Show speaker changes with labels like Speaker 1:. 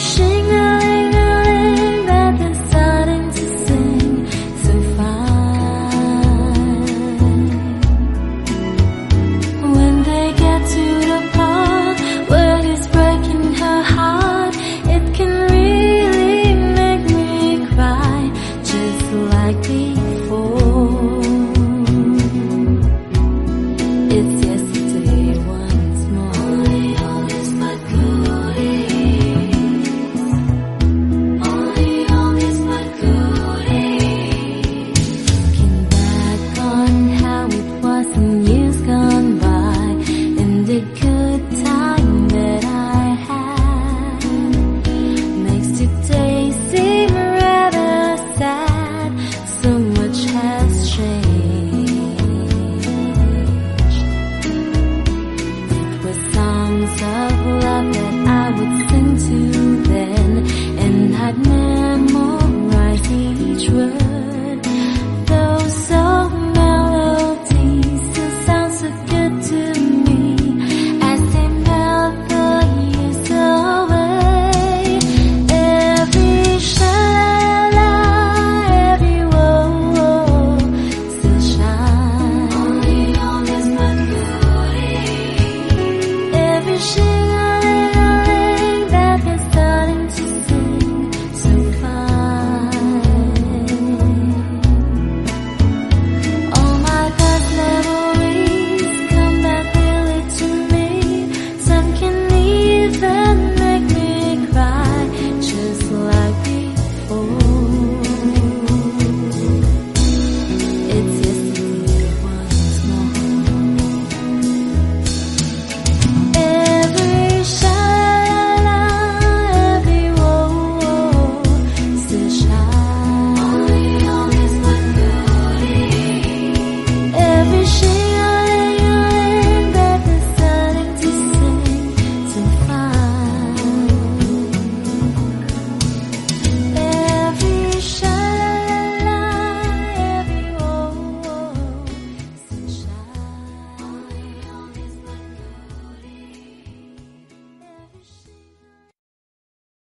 Speaker 1: 谁